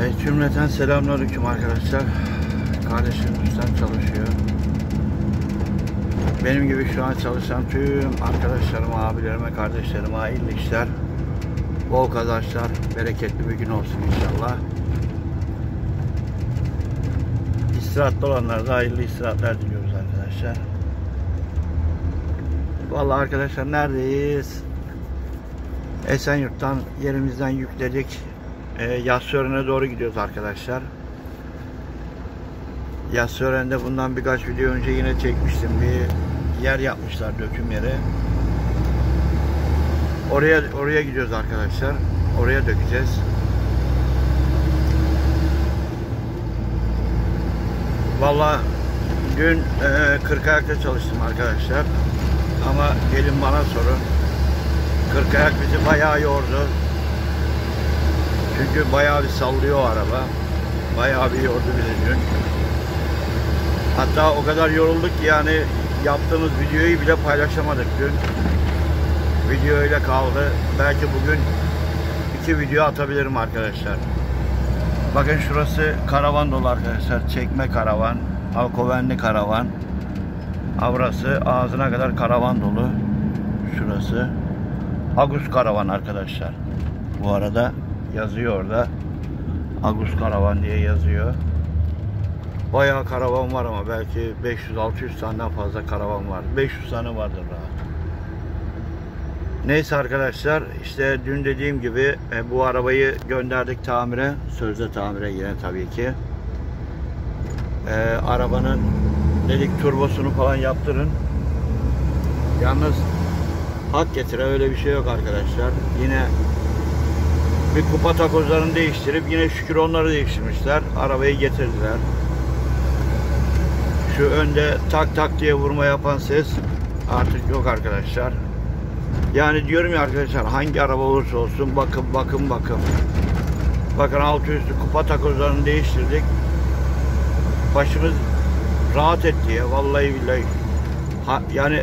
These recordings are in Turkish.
Evet, cümleten selamünaleyküm arkadaşlar. Kardeşim üstten çalışıyor. Benim gibi şu an çalışan tüm arkadaşlarıma, abilerime, kardeşlerime hayırlı işler, bol kazançlar, bereketli bir gün olsun inşallah. İstirahatlı olanlara da hayırlı istirahatler diliyoruz arkadaşlar. Vallahi arkadaşlar neredeyiz? Esenyurt'tan yerimizden yükledik. E, doğru gidiyoruz arkadaşlar. Yassıören'de bundan birkaç video önce yine çekmiştim. Bir yer yapmışlar döküm yeri. Oraya oraya gidiyoruz arkadaşlar. Oraya dökeceğiz. Vallahi dün e, 40 ayakta çalıştım arkadaşlar. Ama gelin bana sorun. 40 ayak bizi bayağı yordu. Çünkü bayağı bir sallıyor araba. Bayağı bir yordu bizi dün. Hatta o kadar yorulduk ki yani yaptığımız videoyu bile paylaşamadık dün. Video öyle kaldı. Belki bugün iki video atabilirim arkadaşlar. Bakın şurası karavan dolu arkadaşlar. Çekme karavan. Alkovenli karavan. Avrası ağzına kadar karavan dolu. Şurası. Agus karavan arkadaşlar. Bu arada yazıyor orada. Agus karavan diye yazıyor. Bayağı karavan var ama belki 500-600 taneden fazla karavan var. 500 tane vardır rahat. Neyse arkadaşlar işte dün dediğim gibi e, bu arabayı gönderdik tamire. Sözde tamire yine tabii ki. E, arabanın dedik turbosunu falan yaptırın. Yalnız hak getire öyle bir şey yok arkadaşlar. Yine bir kupa takozlarını değiştirip yine şükür onları değiştirmişler. Arabayı getirdiler. Şu önde tak tak diye vurma yapan ses artık yok arkadaşlar. Yani diyorum ya arkadaşlar hangi araba olursa olsun bakın bakın bakın. Bakın altı üstü kupa takozlarını değiştirdik. Başımız rahat etti ya vallahi billahi. Ha, yani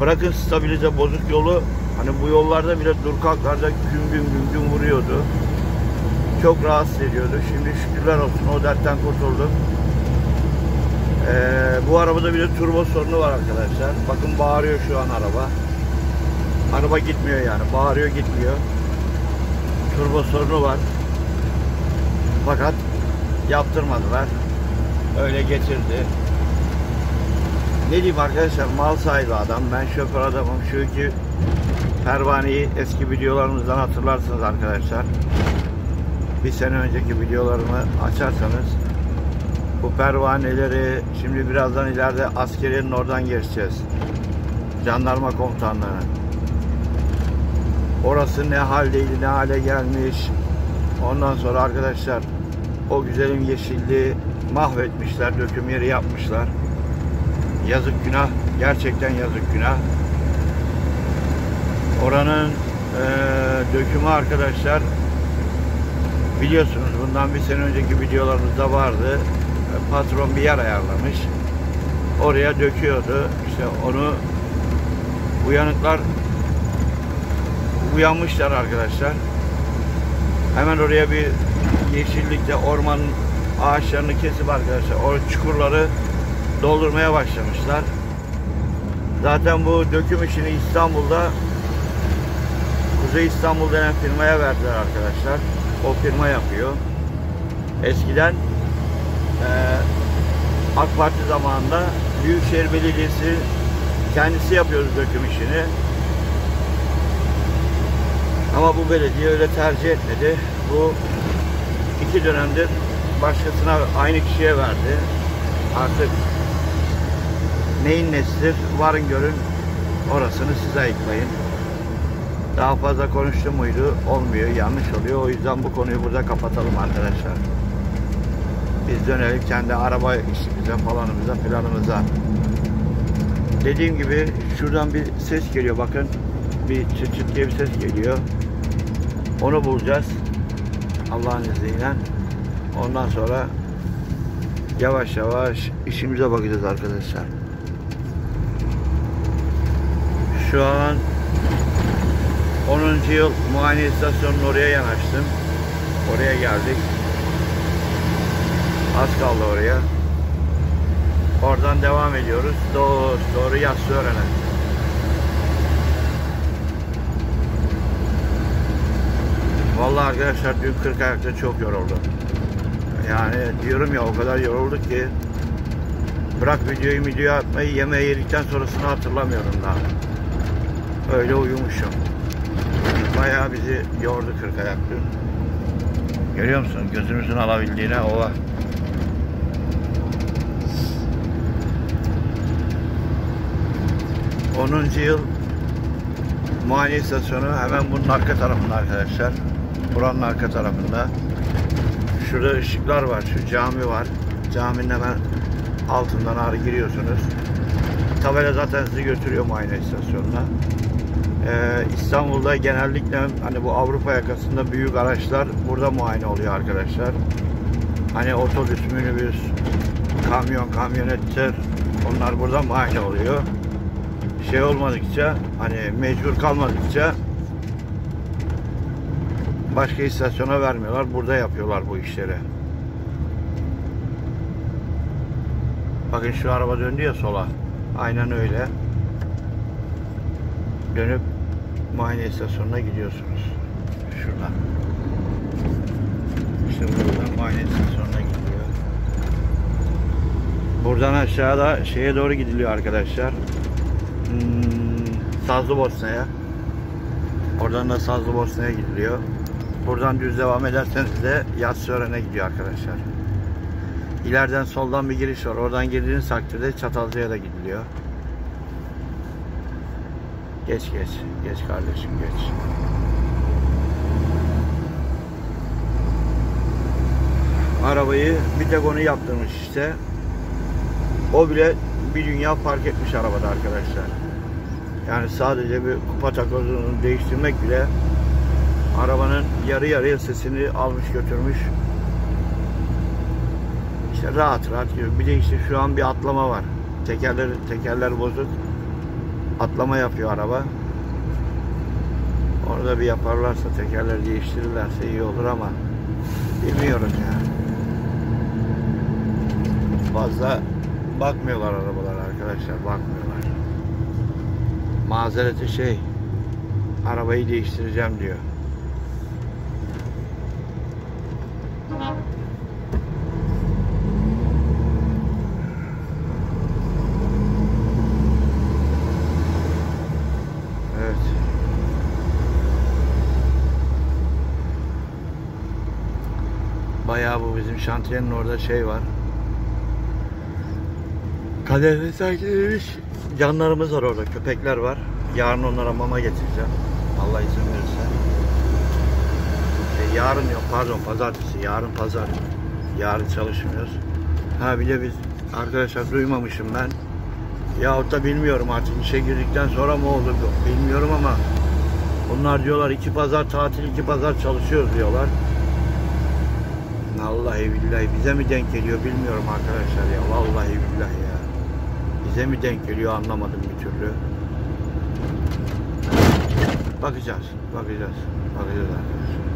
bırakın stabilize bozuk yolu hani bu yollarda bile durkaklarda güm güm güm güm vuruyordu. Çok rahatsız ediyordu. Şimdi şükürler olsun o dertten kurtulduk. Ee, bu arabada bir de turbo sorunu var arkadaşlar. Bakın bağırıyor şu an araba. Araba gitmiyor yani. Bağırıyor gitmiyor. Turbo sorunu var. Fakat yaptırmadılar. Öyle getirdi. Ne diyeyim arkadaşlar mal sahibi adam. Ben şoför adamım. Şu iki pervaneyi eski videolarımızdan hatırlarsınız arkadaşlar. Bir sene önceki videolarımı açarsanız bu pervaneleri şimdi birazdan ileride askeriyenin oradan geçeceğiz. Jandarma komutanlığı. Orası ne haldeydi, ne hale gelmiş. Ondan sonra arkadaşlar o güzelim yeşilliği mahvetmişler, döküm yeri yapmışlar. Yazık günah, gerçekten yazık günah. Oranın e, dökümü arkadaşlar biliyorsunuz bundan bir sene önceki videolarımızda vardı. E, patron bir yer ayarlamış. Oraya döküyordu. İşte onu uyanıklar uyanmışlar arkadaşlar. Hemen oraya bir yeşillikte ormanın ağaçlarını kesip arkadaşlar o çukurları doldurmaya başlamışlar. Zaten bu döküm işini İstanbul'da Kuzey İstanbul denen firmaya verdiler arkadaşlar. O firma yapıyor. Eskiden e, AK Parti zamanında Büyükşehir Belediyesi kendisi yapıyordu döküm işini. Ama bu belediye öyle tercih etmedi. Bu iki dönemdir başkasına aynı kişiye verdi. Artık neyin nesidir varın görün orasını size ayıklayın. Daha fazla konuştu muydu olmuyor yanlış oluyor. O yüzden bu konuyu burada kapatalım arkadaşlar. Biz dönelim kendi araba işimize falanımıza planımıza. Dediğim gibi şuradan bir ses geliyor bakın. Bir çıt çıt diye bir ses geliyor. Onu bulacağız. Allah'ın izniyle. Ondan sonra yavaş yavaş işimize bakacağız arkadaşlar. Şu an 10. yıl muayene istasyonunun oraya yanaştım. Oraya geldik. Az kaldı oraya. Oradan devam ediyoruz. Doğru, doğru Yassıören'e. Vallahi arkadaşlar dün 40 ayakta çok yoruldum. Yani diyorum ya o kadar yorulduk ki bırak videoyu video atmayı yemeği yedikten sonrasını hatırlamıyorum daha. Öyle uyumuşum. Bayağı bizi yordu 40 ayak dün. Görüyor musun? Gözümüzün alabildiğine ova. Onuncu yıl muayene istasyonu hemen bunun arka tarafında arkadaşlar. Buranın arka tarafında. Şurada ışıklar var. Şu cami var. Caminin hemen altından ağrı giriyorsunuz. Tabela zaten sizi götürüyor muayene istasyonuna. Ee, İstanbul'da genellikle hani bu Avrupa yakasında büyük araçlar burada muayene oluyor arkadaşlar. Hani otobüs, minibüs, kamyon, kamyonetler onlar burada muayene oluyor. Şey olmadıkça hani mecbur kalmadıkça başka istasyona vermiyorlar. Burada yapıyorlar bu işleri. Bakın şu araba döndü ya sola. Aynen öyle. Dönüp muayene istasyonuna gidiyorsunuz. Şuradan. İşte buradan muayene istasyonuna gidiyor. Buradan aşağıda şeye doğru gidiliyor arkadaşlar. Hmm, Sazlıbosna'ya. Oradan da Sazlıbosna'ya gidiliyor. Buradan düz devam ederseniz de Yassıören'e gidiyor arkadaşlar. İleriden soldan bir giriş var. Oradan girdiğiniz takdirde Çatalca'ya da gidiliyor. Geç geç. Geç kardeşim geç. Arabayı bir tek onu yaptırmış işte. O bile bir dünya fark etmiş arabada arkadaşlar. Yani sadece bir kupa takozunu değiştirmek bile arabanın yarı yarıya sesini almış götürmüş. İşte rahat rahat gidiyor. Bir de işte şu an bir atlama var. Tekerler tekerler bozuk. Atlama yapıyor araba. Orada bir yaparlarsa tekerleri değiştirirlerse iyi olur ama bilmiyoruz ya. Fazla bakmıyorlar arabalar arkadaşlar bakmıyorlar. Mazereti şey arabayı değiştireceğim diyor. Evet. Bayağı bu bizim şantiyenin orada şey var. Kaderini terk edilmiş canlarımız var orada. Köpekler var. Yarın onlara mama getireceğim. Allah izin verirse. Şey, yarın yok pardon pazartesi. Yarın pazar. Yarın çalışmıyoruz. Ha bir de biz arkadaşlar duymamışım ben. Yahut da bilmiyorum artık işe girdikten sonra mı oldu bilmiyorum ama onlar diyorlar iki pazar tatil iki pazar çalışıyoruz diyorlar. Vallahi billahi bize mi denk geliyor bilmiyorum arkadaşlar ya. Vallahi billahi ya. Bize mi denk geliyor anlamadım bir türlü. Bakacağız. Bakacağız. Bakacağız arkadaşlar.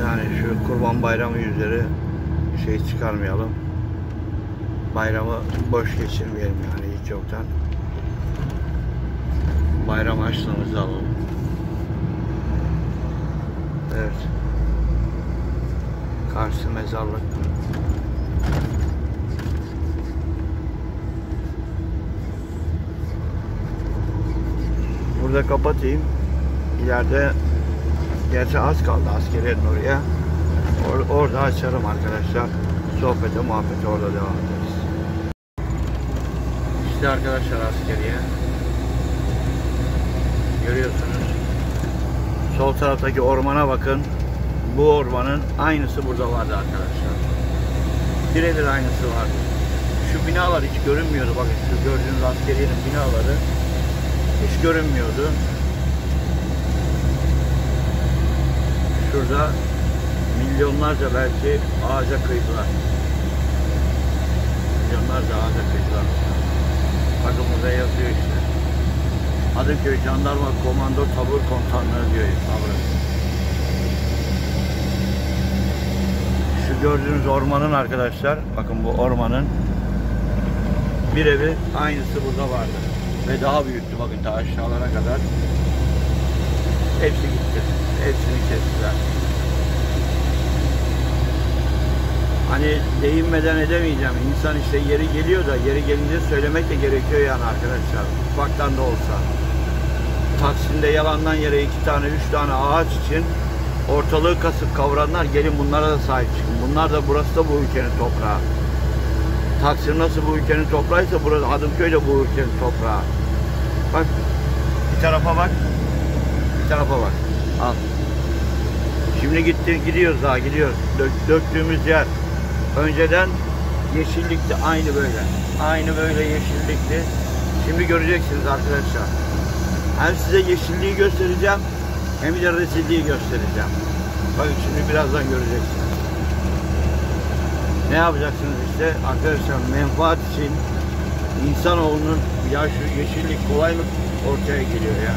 Yani şu kurban bayramı üzeri şey çıkarmayalım. Bayramı boş geçirmeyelim yani hiç yoktan. Bayram açlığımızı alalım. Evet. Karşı mezarlık. Burada kapatayım. İleride gerçi az kaldı askeriyenin oraya. Or- orada açarım arkadaşlar. Sohbete muhabbete orada devam ederiz. İşte arkadaşlar askeriye. Görüyorsunuz. Sol taraftaki ormana bakın. Bu ormanın aynısı burada vardı arkadaşlar. Birebir aynısı vardı. Şu binalar hiç görünmüyordu. Bakın şu gördüğünüz askeriyenin binaları hiç görünmüyordu. Şurada milyonlarca belki ağaca kıydılar. Milyonlarca ağaca kıydılar. Bakın burada yazıyor işte. Adıköy Jandarma Komando Tabur Komutanlığı diyor taburı. Gördüğünüz ormanın arkadaşlar, bakın bu ormanın bir evi aynısı burada vardı. Ve daha büyüktü bakın ta aşağılara kadar. Hepsi gitti. Hepsini kestiler. Hani değinmeden edemeyeceğim. İnsan işte yeri geliyor da yeri gelince söylemek de gerekiyor yani arkadaşlar. Ufaktan da olsa. Taksim'de yalandan yere iki tane, üç tane ağaç için ortalığı kasıp kavranlar gelin bunlara da sahip çıkın. Bunlar da burası da bu ülkenin toprağı. Taksim nasıl bu ülkenin toprağıysa burası Hadımköy de bu ülkenin toprağı. Bak bir tarafa bak. Bir tarafa bak. Al. Şimdi gitti gidiyoruz daha gidiyoruz. Dök, döktüğümüz yer önceden yeşillikti aynı böyle. Aynı böyle yeşillikti. Şimdi göreceksiniz arkadaşlar. Hem size yeşilliği göstereceğim hem de rezilliği göstereceğim. Bakın şimdi birazdan göreceksiniz. Ne yapacaksınız işte arkadaşlar menfaat için insanoğlunun ya şu yeşillik kolay mı ortaya geliyor ya?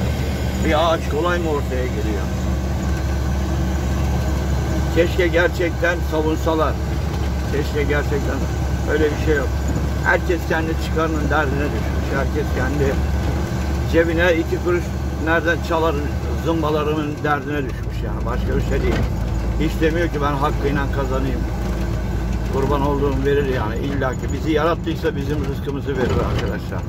Bir ağaç kolay mı ortaya geliyor? Keşke gerçekten savunsalar. Keşke gerçekten öyle bir şey yok. Herkes kendi çıkarının derdine düşmüş. Herkes kendi cebine iki kuruş nereden çalar zımbalarının derdine düşmüş yani. Başka bir şey değil. Hiç demiyor ki ben hakkıyla kazanayım. Kurban olduğum verir yani illa ki. Bizi yarattıysa bizim rızkımızı verir arkadaşlar.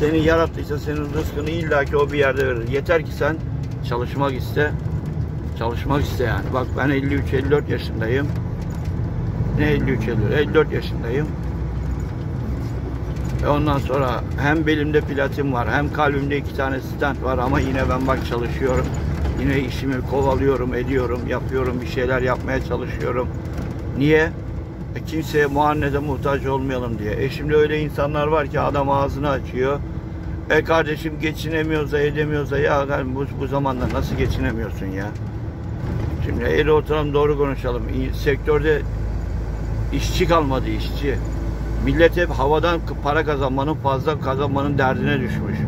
Seni yarattıysa senin rızkını illa ki o bir yerde verir. Yeter ki sen çalışmak iste. Çalışmak iste yani. Bak ben 53-54 yaşındayım. Ne 53 54 54 yaşındayım. Ve ondan sonra hem belimde platin var hem kalbimde iki tane stent var ama yine ben bak çalışıyorum. Yine işimi kovalıyorum, ediyorum, yapıyorum, bir şeyler yapmaya çalışıyorum. Niye? E, kimseye muannede muhtaç olmayalım diye. E şimdi öyle insanlar var ki adam ağzını açıyor. E kardeşim geçinemiyorsa edemiyorsa ya yani bu, bu zamanda nasıl geçinemiyorsun ya? Şimdi eğri oturalım doğru konuşalım. Sektörde işçi kalmadı işçi. Millet hep havadan para kazanmanın fazla kazanmanın derdine düşmüş.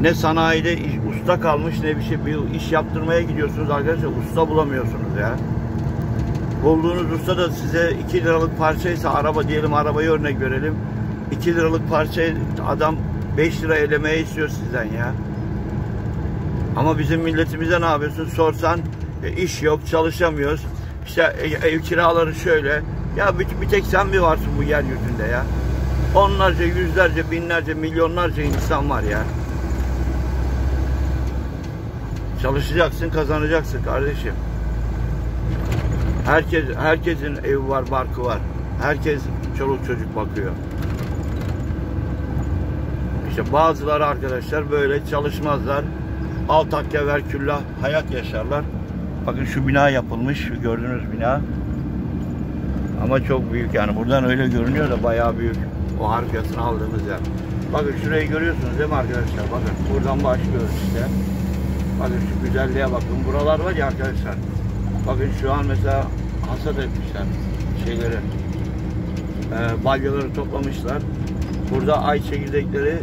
Ne sanayide iş- usta kalmış ne bir şey bir iş yaptırmaya gidiyorsunuz arkadaşlar usta bulamıyorsunuz ya. Bulduğunuz usta da size 2 liralık parçaysa araba diyelim arabayı örnek verelim. 2 liralık parçayı adam 5 lira elemeye istiyor sizden ya. Ama bizim milletimize ne yapıyorsun? Sorsan e, iş yok, çalışamıyoruz. İşte e, ev kiraları şöyle. Ya bir, bir tek sen mi varsın bu yeryüzünde ya? Onlarca, yüzlerce, binlerce, milyonlarca insan var ya. Çalışacaksın, kazanacaksın kardeşim. Herkes herkesin evi var, barkı var. Herkes çoluk çocuk bakıyor. İşte bazıları arkadaşlar böyle çalışmazlar. Alt takke ver küllah hayat yaşarlar. Bakın şu bina yapılmış. Şu gördüğünüz bina. Ama çok büyük yani. Buradan öyle görünüyor da bayağı büyük. O harfiyatını aldığımız yer. Bakın şurayı görüyorsunuz değil mi arkadaşlar? Bakın buradan başlıyoruz işte. Bakın şu güzelliğe bakın. Buralar var ya arkadaşlar. Bakın şu an mesela hasat etmişler şeyleri. E, balyaları toplamışlar. Burada ay çekirdekleri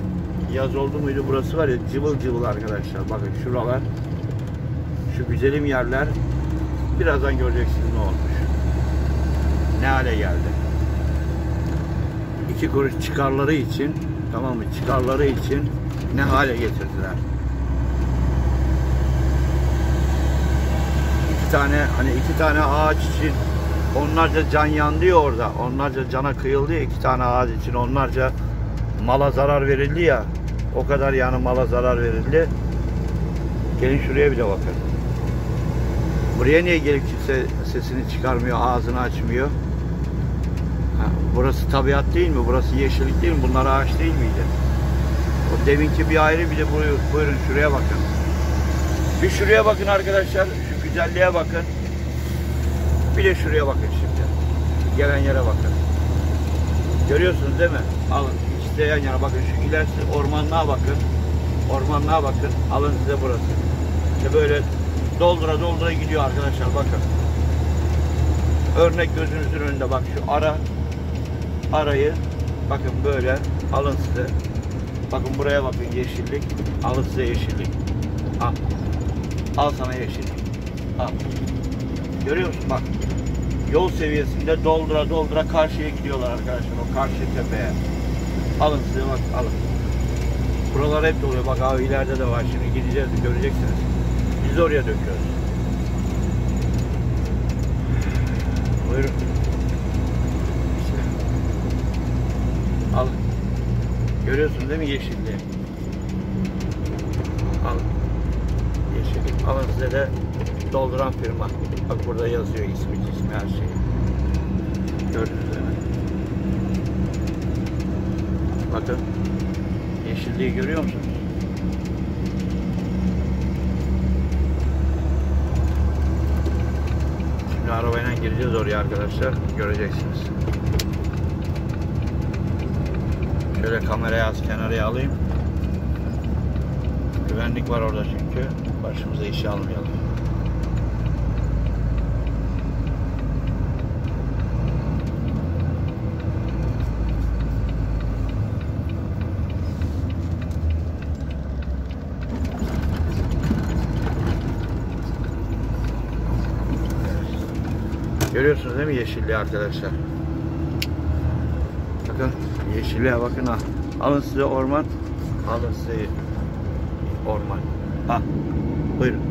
yaz oldu muydu burası var ya cıvıl cıvıl arkadaşlar. Bakın şuralar. Şu güzelim yerler. Birazdan göreceksiniz ne olmuş. Ne hale geldi. İki kuruş çıkarları için tamam mı? Çıkarları için ne hale getirdiler. Tane hani iki tane ağaç için onlarca can yandı ya orada. Onlarca cana kıyıldı ya iki tane ağaç için onlarca mala zarar verildi ya. O kadar yani mala zarar verildi. Gelin şuraya bir de bakın. Buraya niye gelip kimse sesini çıkarmıyor, ağzını açmıyor? Ha, burası tabiat değil mi? Burası yeşillik değil mi? Bunlar ağaç değil miydi? O deminki bir ayrı bir de buyurun, buyurun şuraya bakın. Bir şuraya bakın arkadaşlar. Güzelliğe bakın. Bir de şuraya bakın şimdi. Gelen yere bakın. Görüyorsunuz değil mi? Alın. De yan yana bakın. Şu ilerisi ormanlığa bakın. Ormanlığa bakın. Alın size burası. İşte böyle doldura doldura gidiyor arkadaşlar bakın. Örnek gözünüzün önünde bak şu ara arayı bakın böyle alın size. Bakın buraya bakın yeşillik. Alın size yeşillik. Al. Al sana yeşillik. Al. Görüyor musun? Bak. Yol seviyesinde doldura doldura karşıya gidiyorlar arkadaşlar. O karşı tepeye. Alın size bak alın. Buralar hep doluyor. Bak abi ileride de var. Şimdi gideceğiz göreceksiniz. Biz oraya döküyoruz. Buyurun. Al. Görüyorsun değil mi yeşilliği? Al. Yeşillik. Alın size de dolduran firma. Bak burada yazıyor ismi, ismi her şey. Gördünüz mi? Bakın. Yeşilliği görüyor musunuz? Şimdi arabayla gireceğiz oraya arkadaşlar. Göreceksiniz. Şöyle kamerayı az kenarıya alayım. Güvenlik var orada çünkü. Başımıza işi almayalım. Görüyorsunuz değil mi yeşilliği arkadaşlar? Bakın yeşilliğe bakın ha. Alın size orman. Alın size orman. Ha. Buyurun.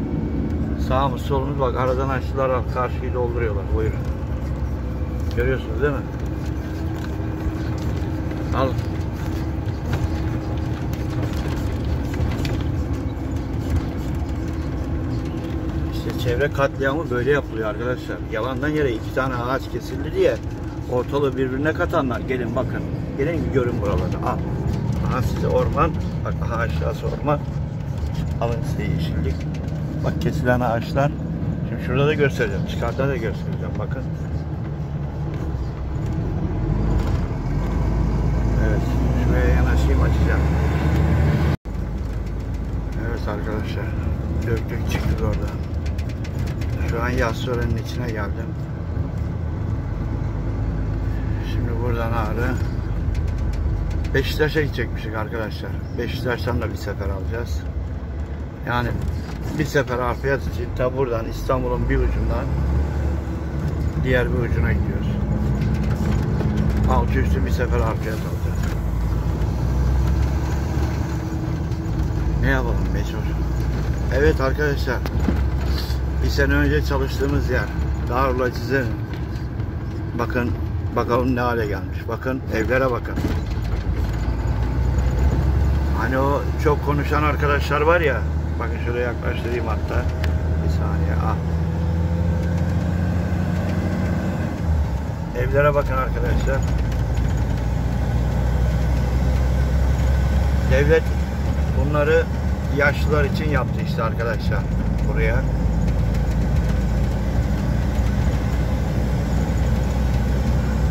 Sağımız solumuz bak aradan açtılar karşıyı dolduruyorlar. Buyurun. Görüyorsunuz değil mi? Alın. İşte çevre katliamı böyle yapılıyor arkadaşlar. Yalandan yere iki tane ağaç kesildi diye ortalığı birbirine katanlar. Gelin bakın. Gelin görün buraları. Al. Aha size orman. Bak aha aşağısı orman. Alın size yeşillik. Bak kesilen ağaçlar. Şimdi şurada da göstereceğim. Çıkarda da göstereceğim. Bakın. Evet. Şuraya yanaşayım açacağım. Evet arkadaşlar. Döktük çıktık oradan. Şu an Yassıören'in içine geldim. Şimdi buradan ağrı Beşiktaş'a gidecekmişik arkadaşlar. Beşiktaş'tan da bir sefer alacağız. Yani bir sefer harfiyat için ta buradan İstanbul'un bir ucundan diğer bir ucuna gidiyoruz. Altı üstü bir sefer harfiyat alacağız. Ne yapalım mecbur. Evet arkadaşlar. Bir sene önce çalıştığımız yer. Darula Cize'nin. Bakın bakalım ne hale gelmiş. Bakın evlere bakın. Hani o çok konuşan arkadaşlar var ya. Bakın şuraya yaklaştırayım hatta. Bir saniye. Ah. Evlere bakın arkadaşlar. Devlet bunları yaşlılar için yaptı işte arkadaşlar. Buraya.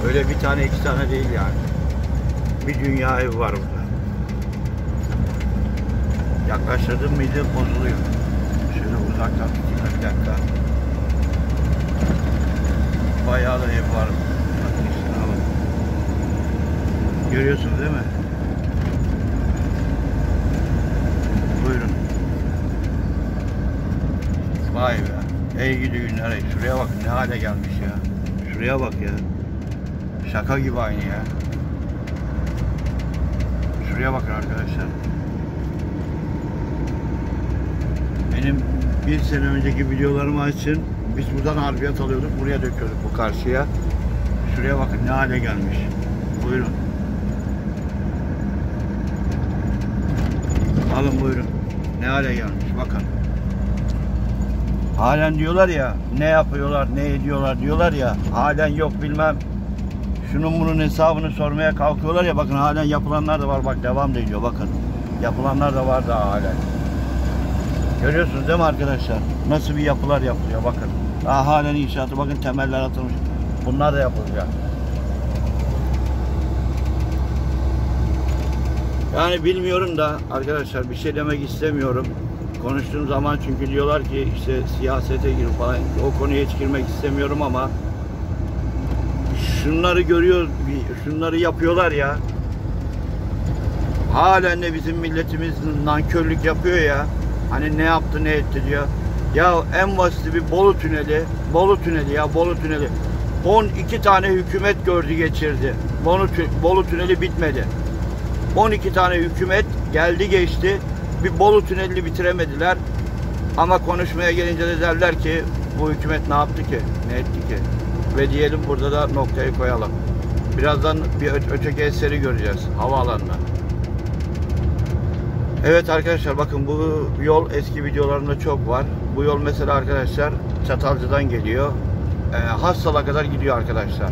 Öyle bir tane iki tane değil yani. Bir dünya ev var burada. Yaklaştırdım mıydı bozuluyor. Şöyle uzaktan tutayım bir dakika. Bayağı da ev var. Görüyorsunuz değil mi? Buyurun. Vay be. Ey gidi günler. Şuraya bak ne hale gelmiş ya. Şuraya bak ya. Şaka gibi aynı ya. Şuraya bakın arkadaşlar. Benim bir sene önceki videolarımı açın. Biz buradan harbiyat alıyorduk. Buraya döküyorduk bu karşıya. Şuraya bakın ne hale gelmiş. Buyurun. Alın buyurun. Ne hale gelmiş bakın. Halen diyorlar ya ne yapıyorlar ne ediyorlar diyorlar ya halen yok bilmem şunun bunun hesabını sormaya kalkıyorlar ya bakın halen yapılanlar da var. Bak devam ediyor bakın. Yapılanlar da var daha halen. Görüyorsunuz değil mi arkadaşlar? Nasıl bir yapılar yapılıyor bakın. Daha halen inşaatı bakın temeller atılmış. Bunlar da yapılacak. Yani bilmiyorum da arkadaşlar bir şey demek istemiyorum. Konuştuğum zaman çünkü diyorlar ki işte siyasete gir falan o konuya hiç girmek istemiyorum ama şunları görüyor, şunları yapıyorlar ya. Halen de bizim milletimiz nankörlük yapıyor ya. Hani ne yaptı ne etti diyor. Ya en basiti bir Bolu Tüneli, Bolu Tüneli ya Bolu Tüneli. 12 tane hükümet gördü geçirdi. Bolu, Bolu Tüneli bitmedi. 12 tane hükümet geldi geçti. Bir Bolu Tüneli'ni bitiremediler. Ama konuşmaya gelince de derler ki bu hükümet ne yaptı ki? Ne etti ki? Ve diyelim burada da noktayı koyalım. Birazdan bir öteki eseri göreceğiz havaalanına. Evet arkadaşlar bakın bu yol eski videolarımda çok var. Bu yol mesela arkadaşlar Çatalca'dan geliyor. Ee, Hassal'a kadar gidiyor arkadaşlar.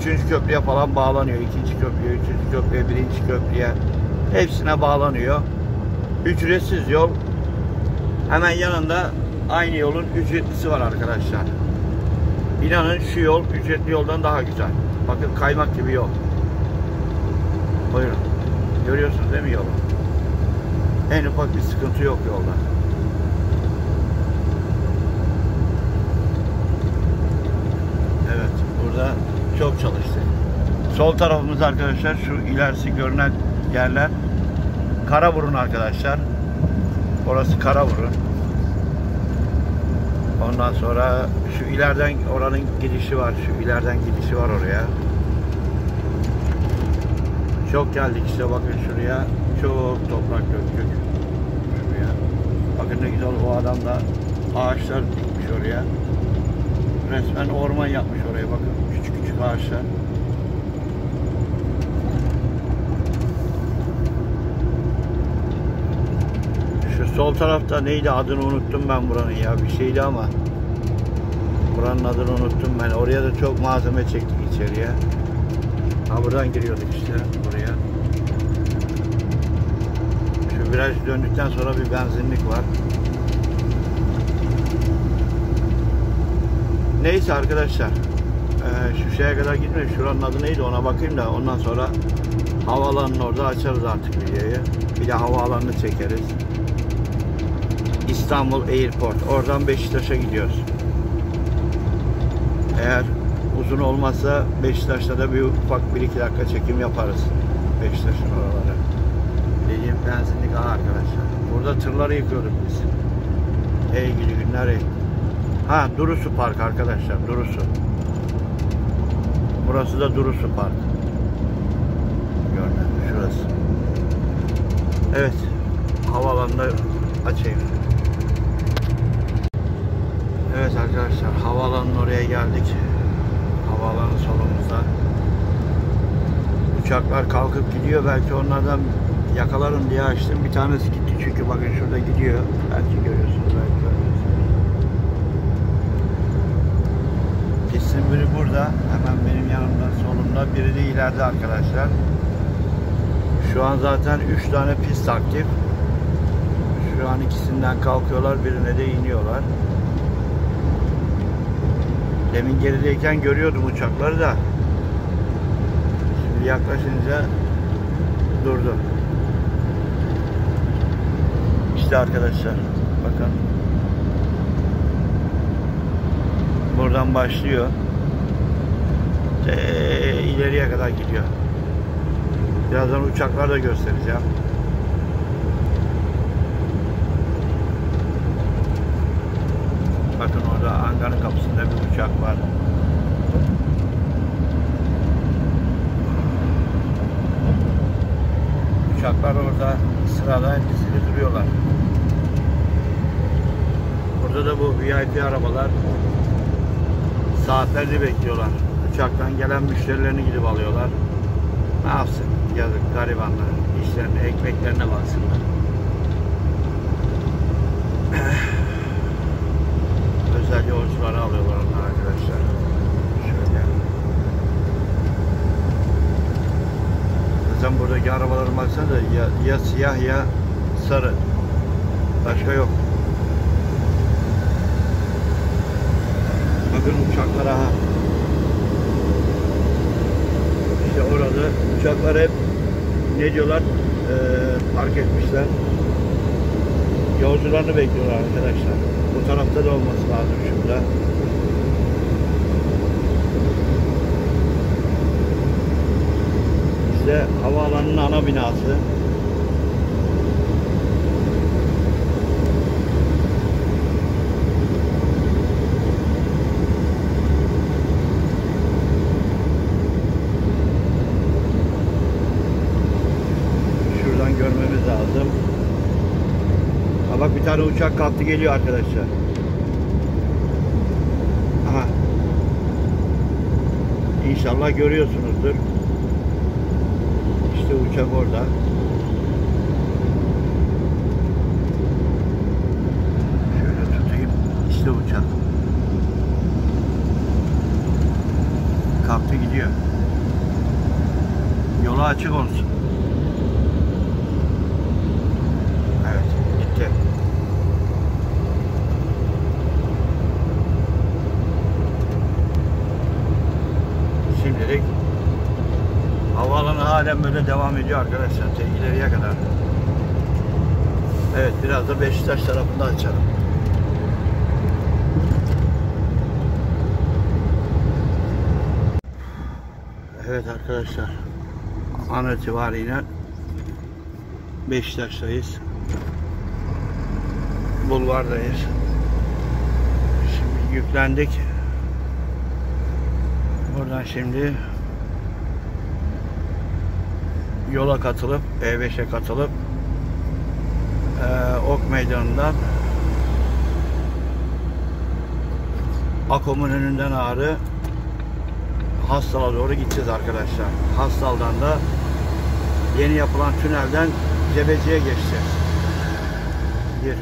Üçüncü köprüye falan bağlanıyor. ikinci köprüye, üçüncü köprüye, birinci köprüye. Hepsine bağlanıyor. Ücretsiz yol. Hemen yanında aynı yolun ücretlisi var arkadaşlar. İnanın şu yol ücretli yoldan daha güzel. Bakın kaymak gibi yol. Buyurun. Görüyorsunuz değil mi yolu? En ufak bir sıkıntı yok yolda. Evet, burada çok çalıştık. Sol tarafımız arkadaşlar şu ilerisi görünen yerler Karaburun arkadaşlar. Orası Karaburun. Ondan sonra şu ileriden oranın gidişi var. Şu ileriden gidişi var oraya. Çok geldik işte bakın şuraya. Çok toprak döktük. Şuraya. Bakın ne güzel o adam da ağaçlar dikmiş oraya. Resmen orman yapmış oraya bakın. Küçük küçük ağaçlar. Şu sol tarafta neydi? Adını unuttum ben buranın ya. Bir şeydi ama. Buranın adını unuttum ben. Oraya da çok malzeme çektik içeriye. Ha buradan giriyorduk işte buraya. Şu viraj döndükten sonra bir benzinlik var. Neyse arkadaşlar eee, şu şeye kadar gitmedim. Şuranın adı neydi ona bakayım da ondan sonra havaalanının orada açarız artık videoyu. Bir de havaalanını çekeriz İstanbul Airport. Oradan Beşiktaş'a gidiyoruz. Eğer uzun olmazsa Beşiktaş'ta da bir ufak bir iki dakika çekim yaparız. Beşiktaş'ın oraları. Dediğim benzinlik ağa arkadaşlar. Burada tırları yıkıyorduk biz. Ey gidi günler ey. Ha Durusu Park arkadaşlar. Durusu. Burası da Durusu Park. Görünen şurası. Evet. Havaalanında açayım. Evet arkadaşlar havaalanının oraya geldik. Havaalanı solumuzda. Uçaklar kalkıp gidiyor. Belki onlardan yakalarım diye açtım. Bir tanesi gitti çünkü bakın şurada gidiyor. Belki görüyorsunuz belki görmüyorsunuz. Pistin biri burada. Hemen benim yanımda solumda. Biri de ileride arkadaşlar. Şu an zaten 3 tane pist aktif. Şu an ikisinden kalkıyorlar. Birine de iniyorlar. Demin gerideyken görüyordum uçakları da. Şimdi yaklaşınca durdu. İşte arkadaşlar bakın. Buradan başlıyor. Te ileriye kadar gidiyor. Birazdan uçaklar da göstereceğim. Bakın orada Ankara'nın kapısında bir uçak var. Uçaklar orada sırada dizili duruyorlar. Burada da bu VIP arabalar saatlerce bekliyorlar. Uçaktan gelen müşterilerini gidip alıyorlar. Ne yapsın? Yazık garibanlar. İşlerine, ekmeklerine baksınlar. yolcuları alıyorlar onlar arkadaşlar. Şöyle. Zaten buradaki arabaların baksana da ya, ya siyah ya sarı. Başka yok. Bakın uçaklara ha. İşte orada uçaklar hep ne diyorlar Ee, park etmişler. Yolcularını bekliyorlar arkadaşlar. Bu tarafta da olması lazım şurada. İşte havaalanının ana binası. Tane uçak kalktı geliyor arkadaşlar. Aha. İnşallah görüyorsunuzdur. İşte uçak orada. Şöyle tutayım. İşte uçak. Kalktı gidiyor. Yolu açık olsun. Evet, gitti. Şimdilik havaalanı halen ediyor arkadaşlar. ileriye kadar. Evet, biraz da Beşiktaş tarafında açalım. Evet arkadaşlar. An itibariyle Beşiktaş'tayız. Bulvardayız. Şimdi yüklendik. Buradan şimdi yola katılıp E5'e katılıp eee Ok Meydanı'ndan Akom'un önünden Ağrı Hastal'a doğru gideceğiz arkadaşlar. Hastal'dan da yeni yapılan tünelden Cebeci'ye geçeceğiz. Bir.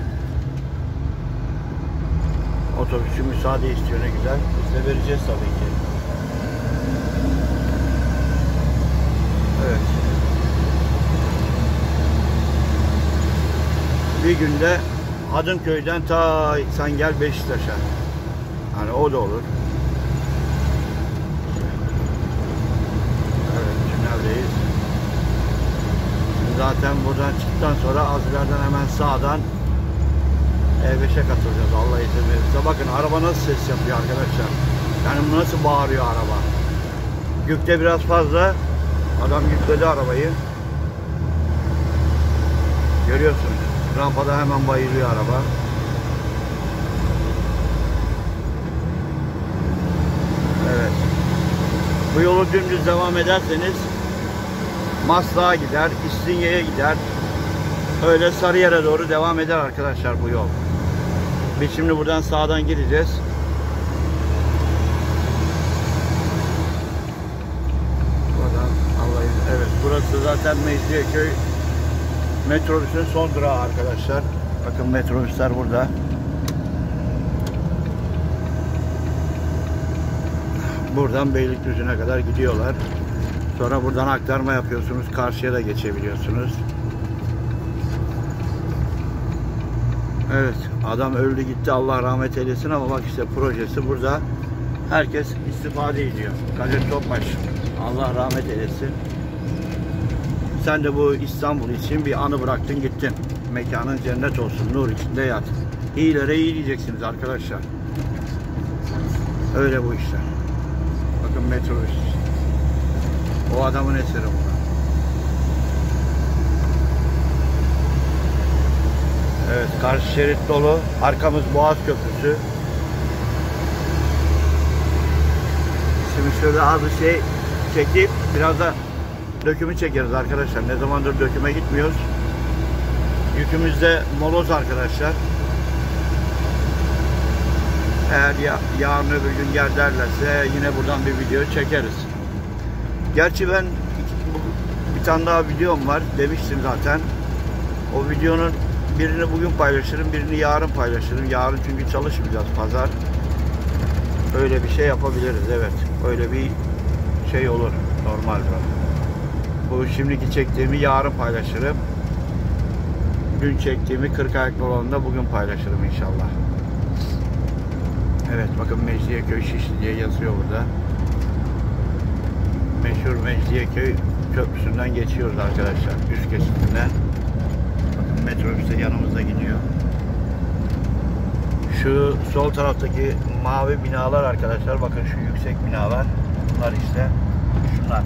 Otobüsçü müsaade istiyor ne güzel. Biz de vereceğiz tabii ki. Evet. Bir günde Adımköy'den ta sen gel Beşiktaş'a. Hani o da olur. Evet, tüneldeyiz. Zaten buradan çıktıktan sonra az ileriden hemen sağdan E5'e katılacağız Allah izin verirse. Bakın araba nasıl ses yapıyor arkadaşlar. Yani nasıl bağırıyor araba. Yükte biraz fazla. Adam yükledi arabayı. Görüyorsunuz. Rampada hemen bayılıyor araba. Evet. Bu yolu dümdüz devam ederseniz Maslak'a gider, İstinye'ye gider. Öyle Sarıyer'e doğru devam eder arkadaşlar bu yol. Biz şimdi buradan sağdan gideceğiz. Buradan Allah izin- Evet burası zaten Mecidiyeköy metrobüsün son durağı arkadaşlar. Bakın metrobüsler burada. Buradan Beylikdüzü'ne kadar gidiyorlar. Sonra buradan aktarma yapıyorsunuz. Karşıya da geçebiliyorsunuz. Evet. Adam öldü gitti. Allah rahmet eylesin ama bak işte projesi burada. Herkes istifade ediyor. Kadir Topbaş. Allah rahmet eylesin. Sen de bu İstanbul için bir anı bıraktın gittin. Mekanın cennet olsun. Nur içinde yat. İyilere iyi diyeceksiniz arkadaşlar. Öyle bu işler. Bakın metrobüs. O adamın eseri bu. Evet karşı şerit dolu. Arkamız Boğaz Köprüsü. Şimdi şöyle az bir şey çekip biraz da dökümü çekeriz arkadaşlar. Ne zamandır döküme gitmiyoruz. Yükümüz de moloz arkadaşlar. Eğer ya, yarın öbür gün gel derlerse yine buradan bir video çekeriz. Gerçi ben bir tane daha videom var demiştim zaten. O videonun birini bugün paylaşırım, birini yarın paylaşırım. Yarın çünkü çalışmayacağız pazar. Öyle bir şey yapabiliriz evet. Öyle bir şey olur normal bu. Şimdiki çektiğimi yarın paylaşırım. Dün çektiğimi 40 ayaklı olanı bugün paylaşırım inşallah. Evet bakın Mecidiyeköy Şişli diye yazıyor burada. Meşhur Mecidiyeköy köprüsünden geçiyoruz arkadaşlar. Üst kesitinden. Bakın metrobüs de yanımızda gidiyor. Şu sol taraftaki mavi binalar arkadaşlar bakın şu yüksek binalar. Bunlar işte şunlar.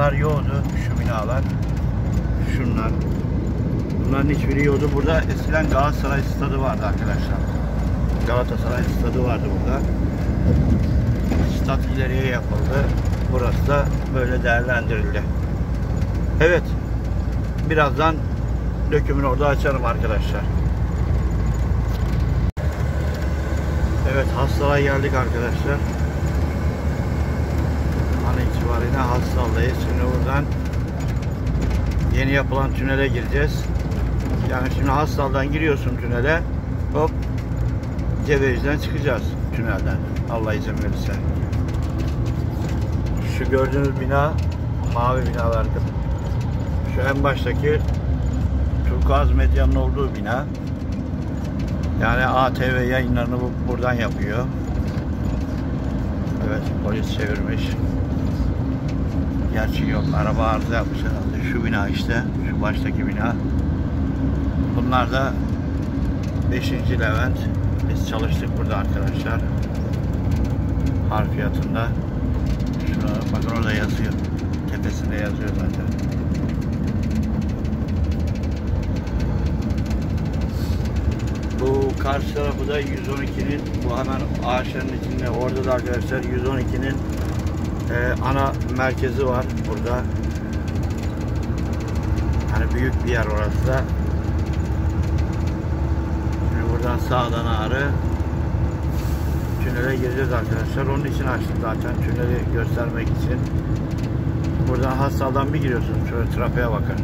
Bunlar yoğdu şu binalar. Şunlar. Bunların hiçbiri yoğdu. Burada eskiden Galatasaray stadı vardı arkadaşlar. Galatasaray stadı vardı burada. Stat ileriye yapıldı. Burası da böyle değerlendirildi. Evet. Birazdan dökümünü orada açarım arkadaşlar. Evet hastalığa geldik arkadaşlar. An itibariyle hastalığıyız. Şimdi buradan yeni yapılan tünele gireceğiz. Yani şimdi hastaldan giriyorsun tünele. Hop Ceviz'den çıkacağız tünelden. Allah izin verirse. Şu gördüğünüz bina mavi binalar. Şu en baştaki Turkuaz Medya'nın olduğu bina. Yani ATV yayınlarını bu, buradan yapıyor. Evet polis çevirmiş. Gerçi yok araba arıza yapmış herhalde. Şu bina işte. Şu baştaki bina. Bunlar da 5. Levent. Biz çalıştık burada arkadaşlar. Harfiyatında. Şuna bakın orada yazıyor. Tepesinde yazıyor zaten. Bu karşı tarafı da 112'nin bu hemen ağaçların içinde orada da arkadaşlar 112'nin e, ana merkezi var burada. Hani büyük bir yer orası da. Şimdi buradan sağdan ağrı tünele gireceğiz arkadaşlar. Onun için açtık zaten tüneli göstermek için. Buradan Hassal'dan bir giriyorsunuz. Şöyle trafiğe bakın.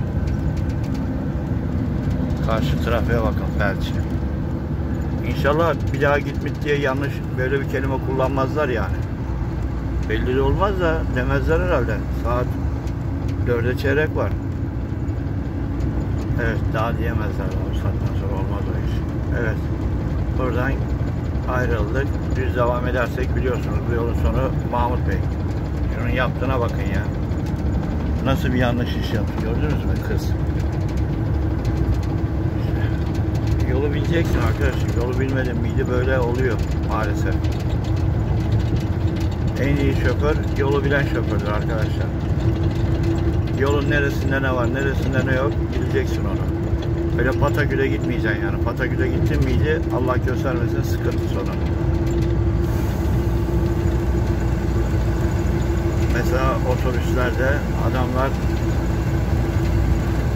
Karşı trafiğe bakın felç. İnşallah bir daha gitmek diye yanlış böyle bir kelime kullanmazlar yani. Belli de olmaz da demezler herhalde. Saat dörde çeyrek var. Evet daha diyemezler o saatten sonra olmaz o iş. Evet. Buradan ayrıldık. Düz devam edersek biliyorsunuz bu yolun sonu Mahmut Bey. Şunun yaptığına bakın ya. Nasıl bir yanlış iş yaptı gördünüz mü kız? Yolu bileceksin arkadaşım. Yolu bilmedin miydi böyle oluyor maalesef. En iyi şoför yolu bilen şofördür arkadaşlar. Yolun neresinde ne var, neresinde ne yok bileceksin onu. Öyle pataküle gitmeyeceksin yani. Pataküle gittin miydi Allah göstermesin sıkıntı sonu. Mesela otobüslerde adamlar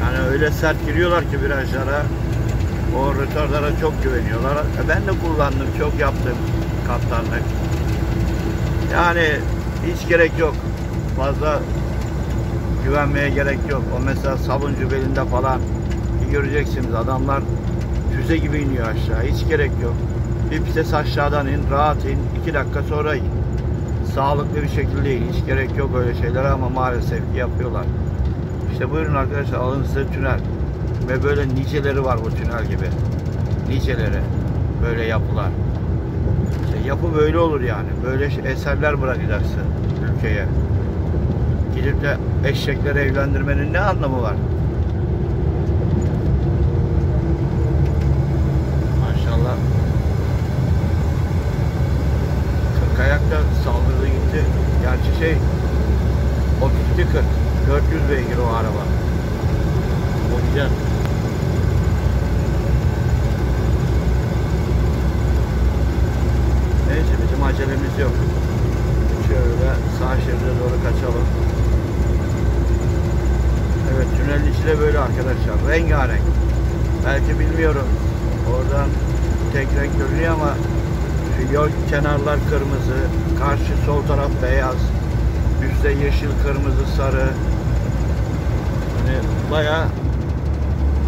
yani öyle sert giriyorlar ki virajlara o retardlara çok güveniyorlar. E ben de kullandım, çok yaptım kaptanlık. Yani hiç gerek yok. Fazla güvenmeye gerek yok. O mesela Sabuncu belinde falan göreceksiniz adamlar füze gibi iniyor aşağı. Hiç gerek yok. Bir vites aşağıdan in, rahat in. iki dakika sonra in. Sağlıklı bir şekilde in. Hiç gerek yok öyle şeylere ama maalesef ki yapıyorlar. İşte buyurun arkadaşlar alın size tünel. Ve böyle niceleri var bu tünel gibi. Niceleri. Böyle yapılar. Yapı böyle olur yani. Böyle eserler bırakacaksın ülkeye. Gidip de eşekleri evlendirmenin ne anlamı var? Maşallah. Kırkayak da saldırdı gitti. Gerçi şey 32 40. 400 beygir o araba. O güzel. Neyse bizim acelemiz yok. Şöyle sağ şeride doğru kaçalım. Evet tünelin içi de böyle arkadaşlar. Rengarenk. Belki bilmiyorum. Oradan tek renk görünüyor ama şu yol kenarlar kırmızı. Karşı sol taraf beyaz. Üstte yeşil, kırmızı, sarı. Hani bayağı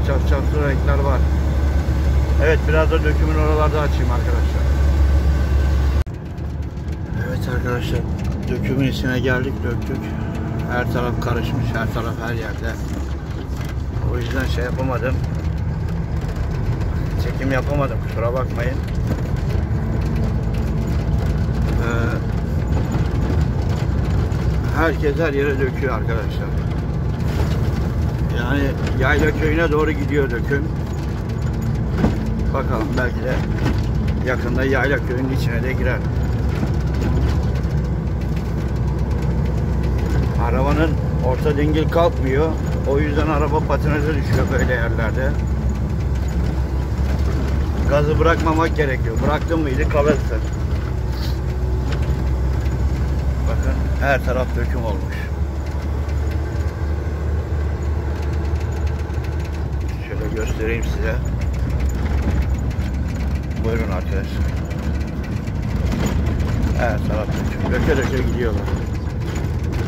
çapçaplı renkler var. Evet biraz da dökümün oralarda açayım arkadaşlar. Evet arkadaşlar dökümün içine geldik döktük. Her taraf karışmış her taraf her yerde. O yüzden şey yapamadım. Çekim yapamadım kusura bakmayın. Ee, herkes her yere döküyor arkadaşlar. Yani yayla köyüne doğru gidiyor döküm. Bakalım belki de yakında yayla köyünün içine de girer. Arabanın orta dingil kalkmıyor. O yüzden araba patinaja düşüyor böyle yerlerde. Gazı bırakmamak gerekiyor. Bıraktın mıydı kalırsın. Bakın her taraf döküm olmuş. Şöyle göstereyim size. Buyurun arkadaşlar. Evet taraf döke döke gidiyorlar.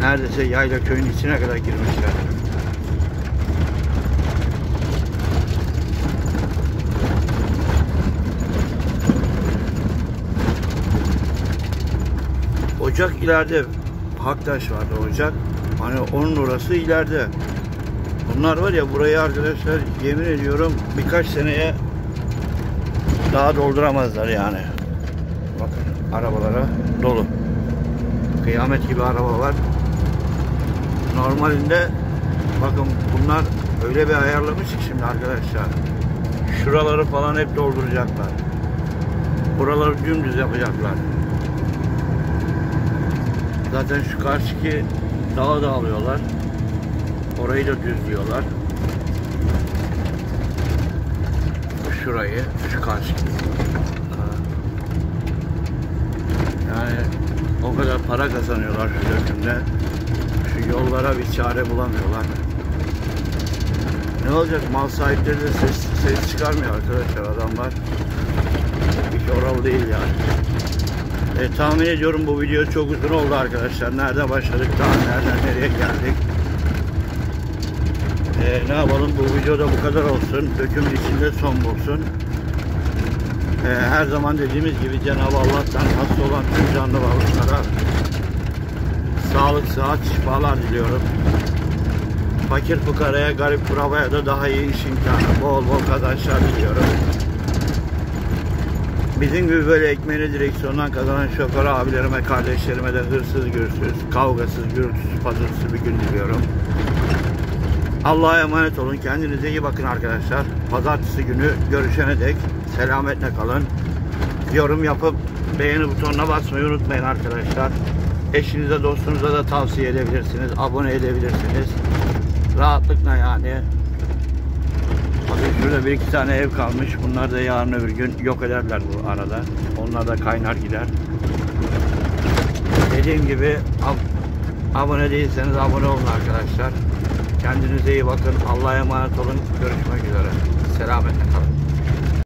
Neredeyse yayla köyün içine kadar girmişler. Ocak ileride Haktaş vardı ocak. Hani onun orası ileride. Bunlar var ya burayı arkadaşlar yemin ediyorum birkaç seneye daha dolduramazlar yani. Bakın arabalara dolu. Kıyamet gibi araba var. Normalinde bakın bunlar öyle bir ayarlamış ki şimdi arkadaşlar. Şuraları falan hep dolduracaklar. Buraları dümdüz yapacaklar. Zaten şu karşıki dağı da alıyorlar. Orayı da düzlüyorlar. Şurayı, şu karşı. Yani o kadar para kazanıyorlar şu. Şu yollara bir çare bulamıyorlar. Ne olacak mal sahipleri de ses, ses çıkarmıyor arkadaşlar adamlar. Hiç oralı değil yani. E, tahmin ediyorum bu video çok uzun oldu arkadaşlar. Nerede başladık daha nereden nereye geldik. E, ne yapalım bu videoda bu kadar olsun. Döküm içinde son bulsun. E, her zaman dediğimiz gibi Cenab-ı Allah'tan hasta olan tüm canlı varlıklara sağlık, sıhhat, şifalar diliyorum. Fakir fukaraya, garip kurabaya da daha iyi iş imkanı, bol bol kazançlar diliyorum. Bizim gibi böyle ekmeğini direksiyondan kazanan şoför abilerime, kardeşlerime de hırsız, gürsüz, kavgasız, gürültüsüz, patırtısı bir gün diliyorum. Allah'a emanet olun. Kendinize iyi bakın arkadaşlar. Pazartesi günü görüşene dek selametle kalın. Yorum yapıp beğeni butonuna basmayı unutmayın arkadaşlar. Eşinize, dostunuza da tavsiye edebilirsiniz. Abone edebilirsiniz. Rahatlıkla yani. Bakın şurada bir iki tane ev kalmış. Bunlar da yarın öbür gün yok ederler bu arada. Onlar da kaynar gider. Dediğim gibi ab- abone değilseniz abone olun arkadaşlar. Kendinize iyi bakın. Allah'a emanet olun. Görüşmek üzere. Selametle kalın.